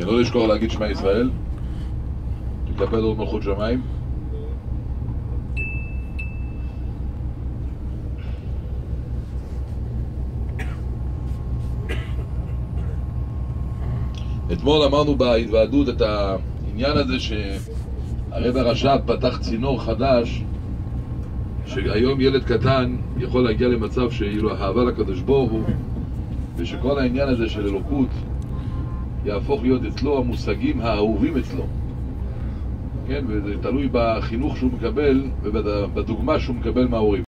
כן, לא לשכוח להגיד שמע ישראל, תתלפד עוד מלכות שמיים. אתמול אמרנו בהתוועדות את העניין הזה שהרב הרש"ב פתח צינור חדש שהיום ילד קטן יכול להגיע למצב שיהיה לו אהבה לקדוש ברוך הוא ושכל העניין הזה של אלוקות יהפוך להיות אצלו המושגים האהובים אצלו. כן, וזה תלוי בחינוך שהוא מקבל ובדוגמה שהוא מקבל מההורים